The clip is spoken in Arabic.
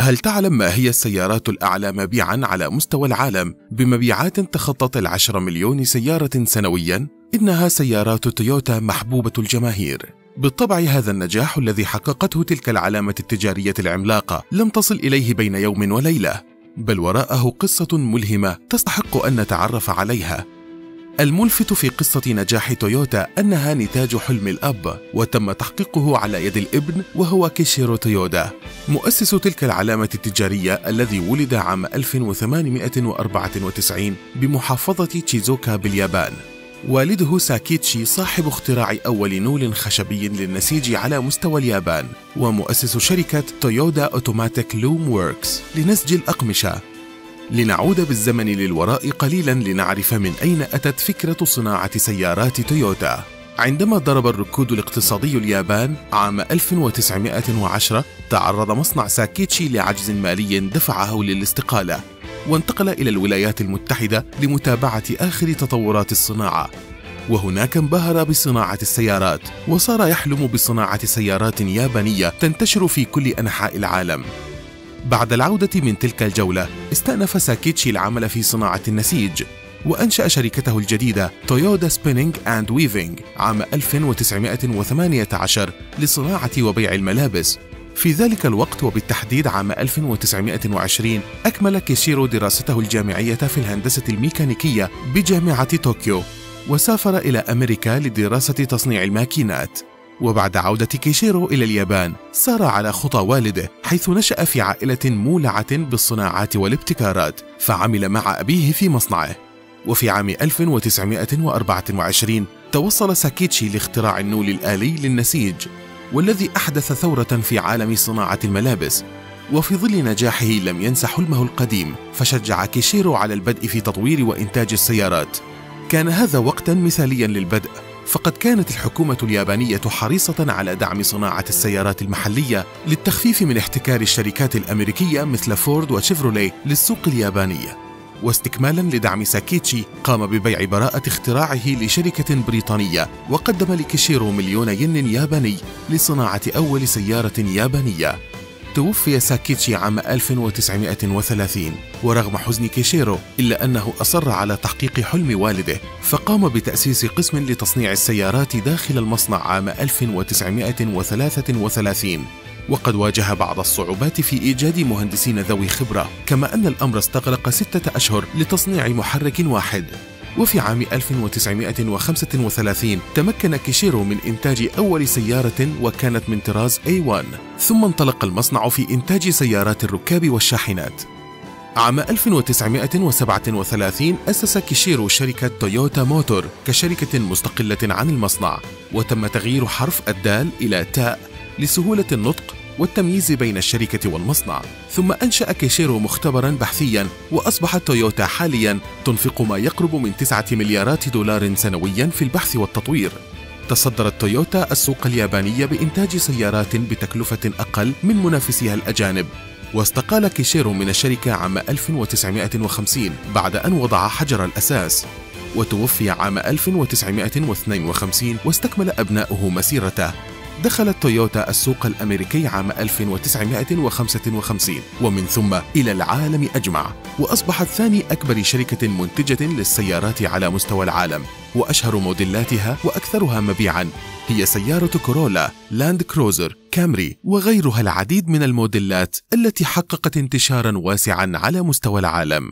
هل تعلم ما هي السيارات الأعلى مبيعا على مستوى العالم بمبيعات تخطت العشر مليون سيارة سنويا؟ إنها سيارات تويوتا محبوبة الجماهير بالطبع هذا النجاح الذي حققته تلك العلامة التجارية العملاقة لم تصل إليه بين يوم وليلة بل وراءه قصة ملهمة تستحق أن نتعرف عليها الملفت في قصة نجاح تويوتا أنها نتاج حلم الأب وتم تحقيقه على يد الابن وهو كيشيرو تويودا. مؤسس تلك العلامة التجارية الذي ولد عام 1894 بمحافظة تشيزوكا باليابان. والده ساكيتشي صاحب اختراع أول نول خشبي للنسيج على مستوى اليابان ومؤسس شركة Toyoda Automatic Loom Works لنسج الأقمشة. لنعود بالزمن للوراء قليلا لنعرف من أين أتت فكرة صناعة سيارات تويوتا. عندما ضرب الركود الاقتصادي اليابان عام 1910 تعرض مصنع ساكيتشي لعجز مالي دفعه للاستقالة وانتقل إلى الولايات المتحدة لمتابعة آخر تطورات الصناعة. وهناك انبهر بصناعة السيارات وصار يحلم بصناعة سيارات يابانية تنتشر في كل أنحاء العالم. بعد العودة من تلك الجولة استأنف ساكيتشي العمل في صناعة النسيج وأنشأ شركته الجديدة Toyoda Spinning and Weaving عام 1918 لصناعة وبيع الملابس. في ذلك الوقت وبالتحديد عام 1920 أكمل كيشيرو دراسته الجامعية في الهندسة الميكانيكية بجامعة طوكيو وسافر إلى أمريكا لدراسة تصنيع الماكينات. وبعد عودة كيشيرو إلى اليابان سار على خطى والده حيث نشأ في عائلة مولعة بالصناعات والابتكارات فعمل مع أبيه في مصنعه. وفي عام 1924 توصل ساكيتشي لاختراع النول الآلي للنسيج والذي أحدث ثورة في عالم صناعة الملابس. وفي ظل نجاحه لم ينس حلمه القديم فشجع كيشيرو على البدء في تطوير وإنتاج السيارات. كان هذا وقتا مثاليا للبدء. فقد كانت الحكومة اليابانية حريصة على دعم صناعة السيارات المحلية للتخفيف من احتكار الشركات الأمريكية مثل فورد وشيفروليه للسوق اليابانية. واستكمالا لدعم ساكيتشي قام ببيع براءة اختراعه لشركة بريطانية وقدم لكيشيرو مليون ين ياباني لصناعة أول سيارة يابانية. توفي ساكيتشي عام 1930 ورغم حزن كيشيرو إلا أنه أصر على تحقيق حلم والده فقام بتأسيس قسم لتصنيع السيارات داخل المصنع عام 1933 وقد واجه بعض الصعوبات في إيجاد مهندسين ذوي خبرة كما أن الأمر استغرق ستة أشهر لتصنيع محرك واحد. وفي عام 1935 تمكن كيشيرو من إنتاج أول سيارة وكانت من طراز A1 ثم انطلق المصنع في إنتاج سيارات الركاب والشاحنات. عام 1937 أسس كيشيرو شركة Toyota Motor كشركة مستقلة عن المصنع وتم تغيير حرف الدال إلى تاء لسهولة النطق والتمييز بين الشركة والمصنع ثم أنشأ كيشيرو مختبرا بحثيا وأصبحت تويوتا حاليا تنفق ما يقرب من 9 مليارات دولار سنويا في البحث والتطوير. تصدرت تويوتا السوق الياباني بإنتاج سيارات بتكلفة أقل من منافسيها الأجانب. واستقال كيشيرو من الشركة عام 1950 بعد أن وضع حجر الأساس. وتوفي عام 1952 واستكمل أبناؤه مسيرته. دخلت تويوتا السوق الأمريكي عام 1955 ومن ثم إلى العالم أجمع وأصبحت ثاني أكبر شركة منتجة للسيارات على مستوى العالم وأشهر موديلاتها وأكثرها مبيعاً هي سيارة كورولا، لاند كروزر، كامري وغيرها العديد من الموديلات التي حققت انتشارا واسعا على مستوى العالم.